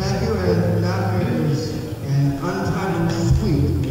Thank you, and now here is an untitled suite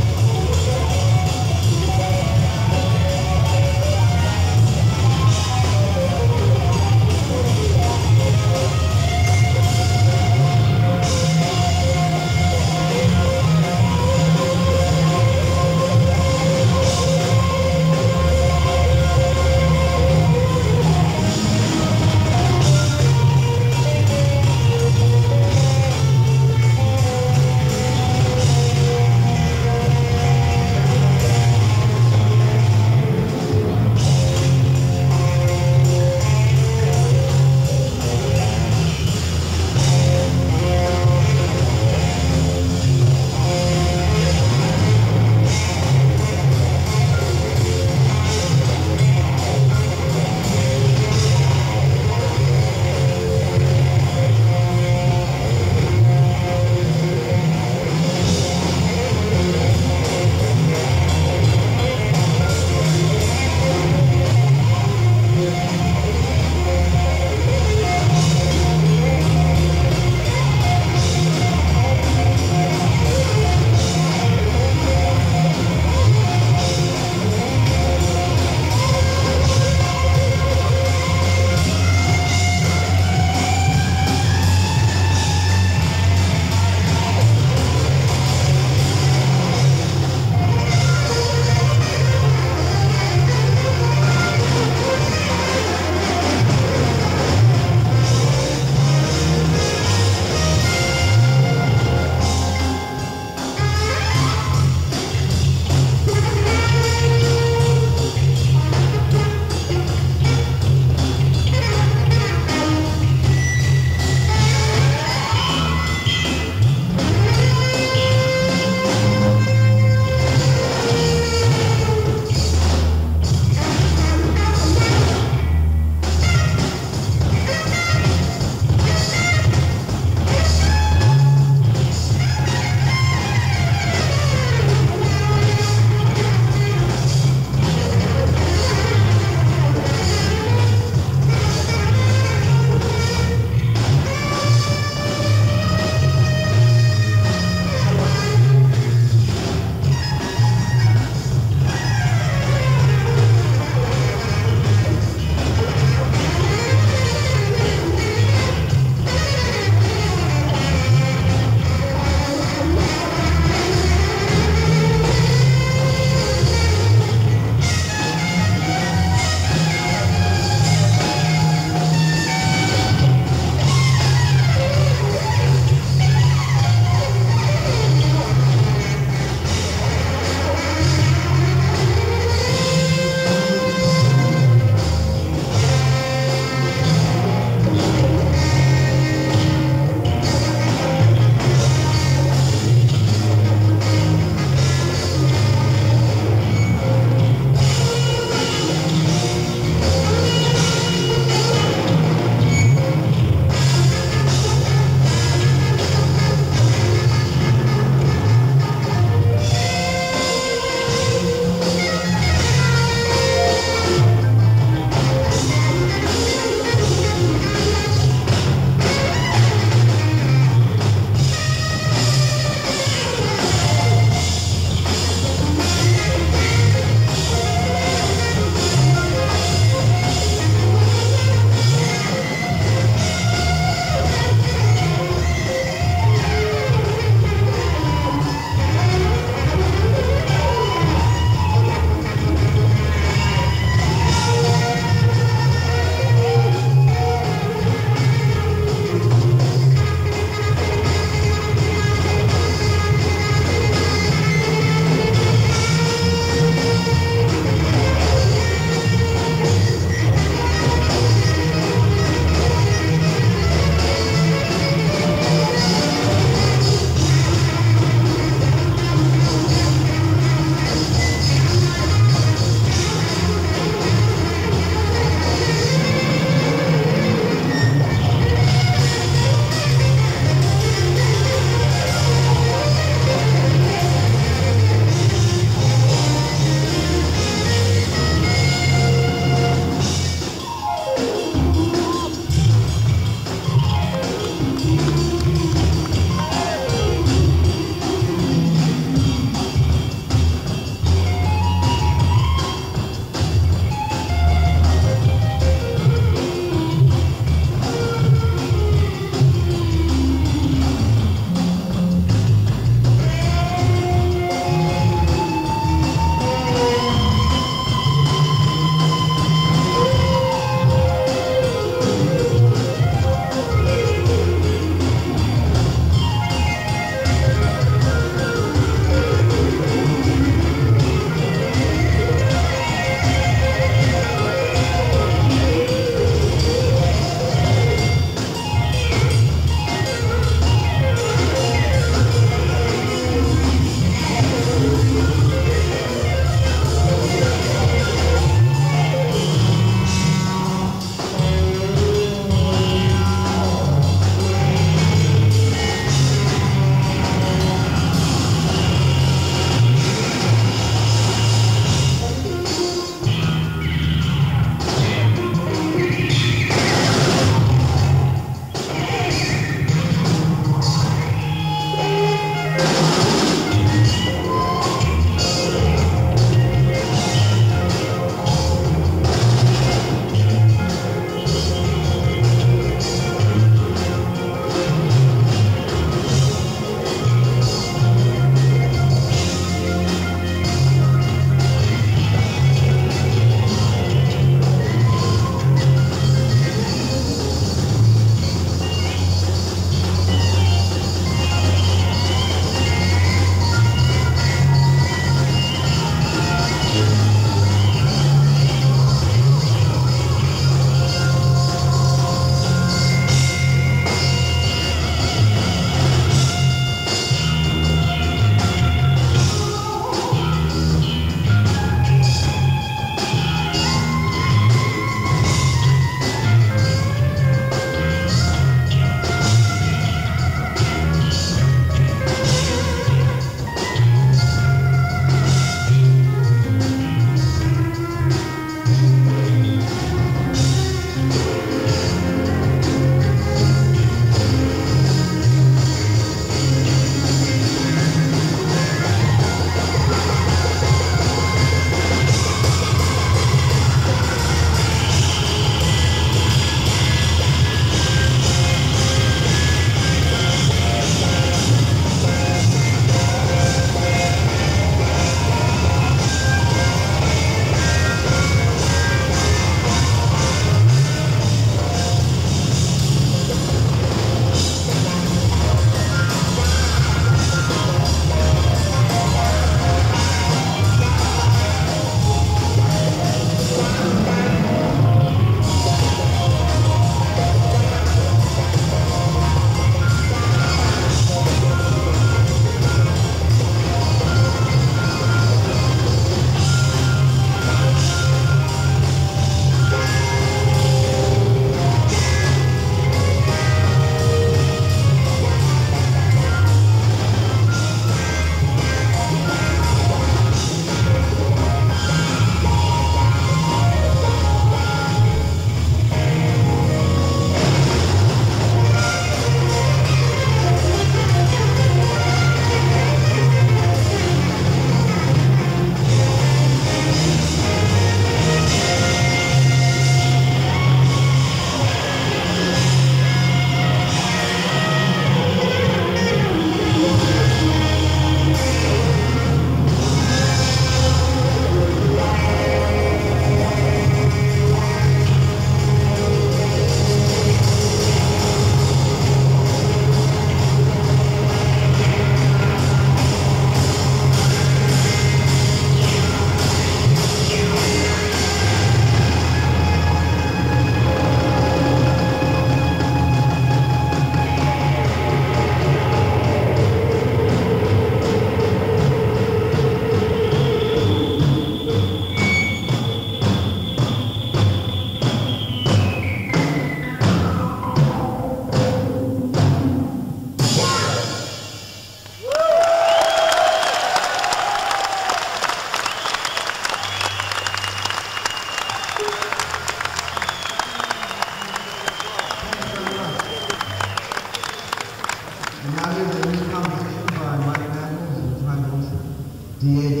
Yeah.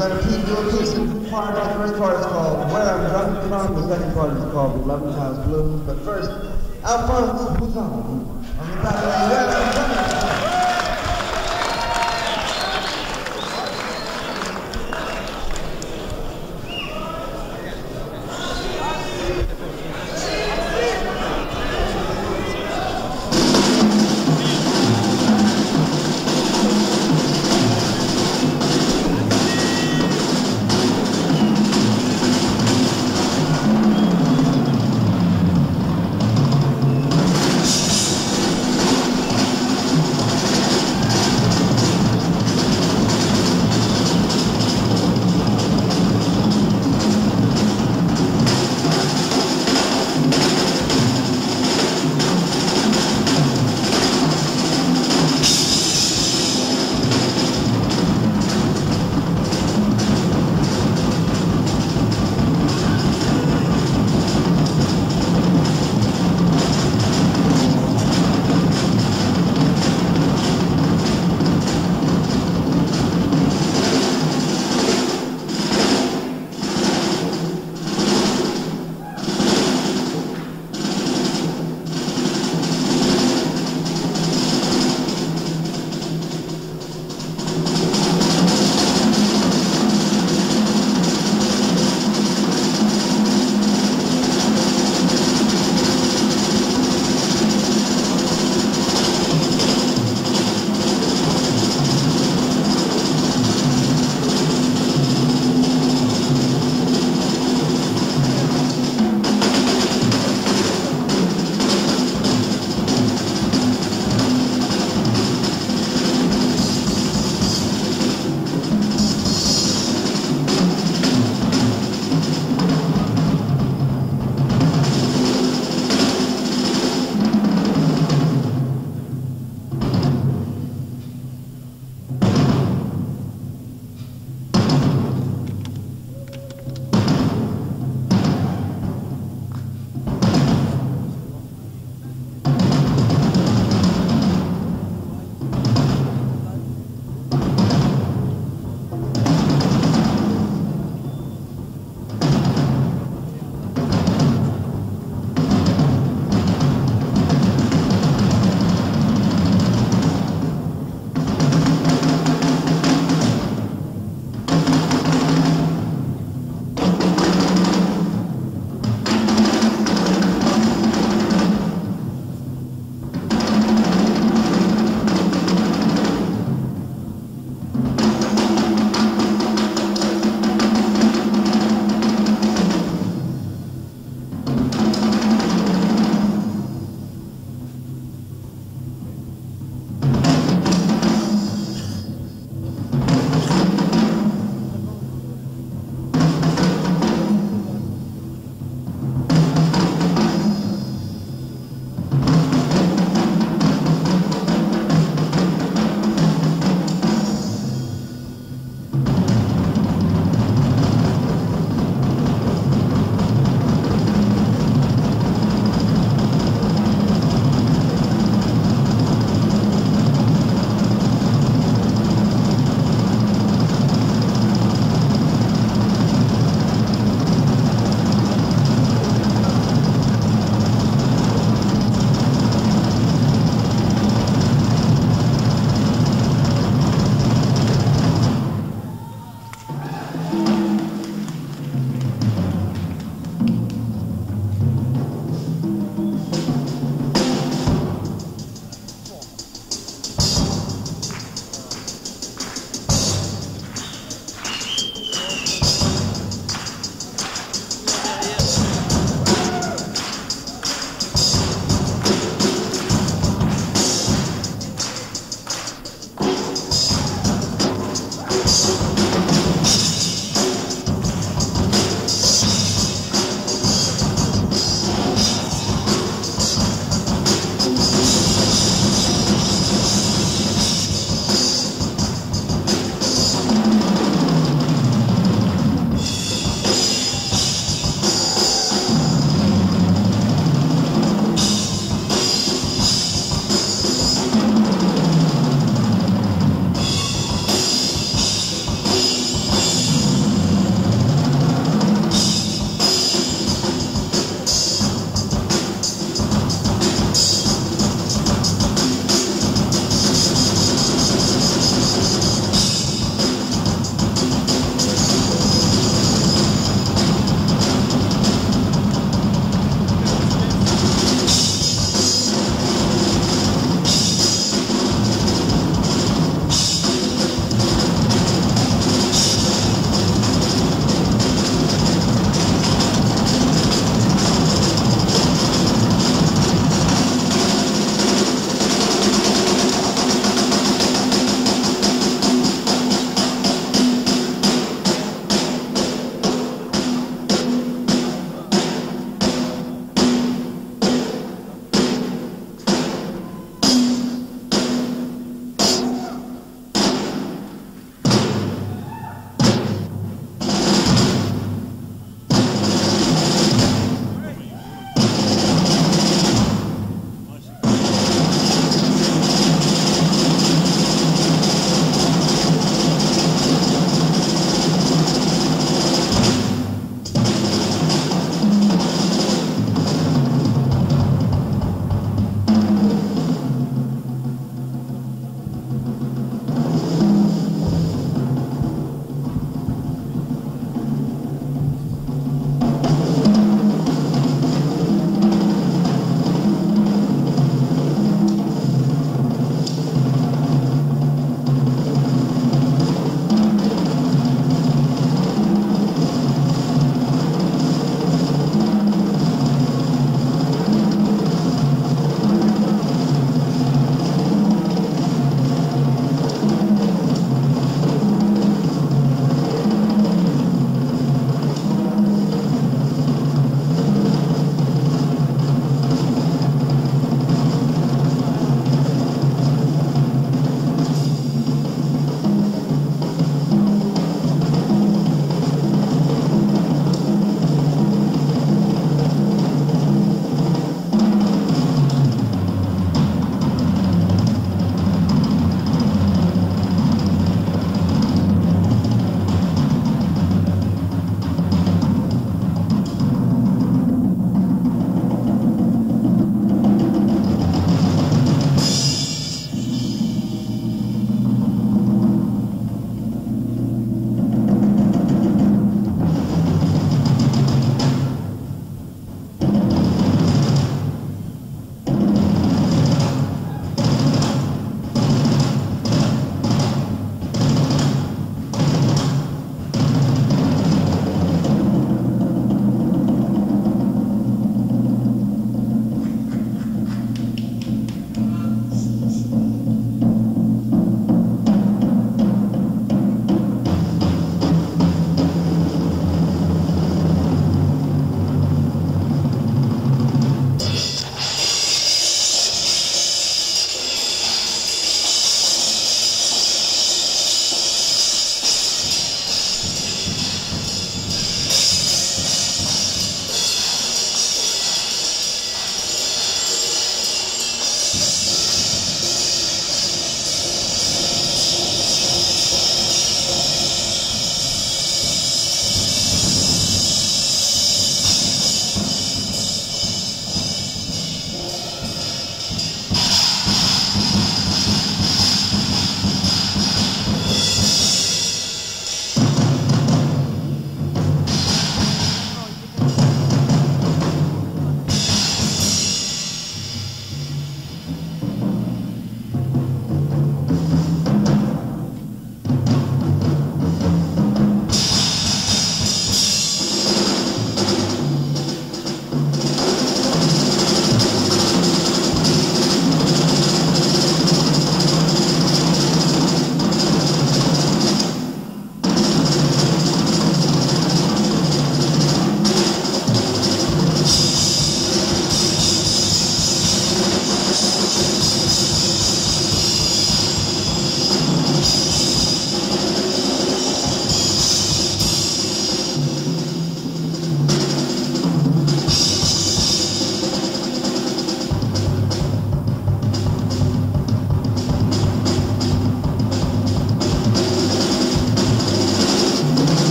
To keep doing this. The part, the first part is called Where I'm Drunk From. The second part is called The Eleventh House Blues. But first, Alphonse Mouzon on the back of Where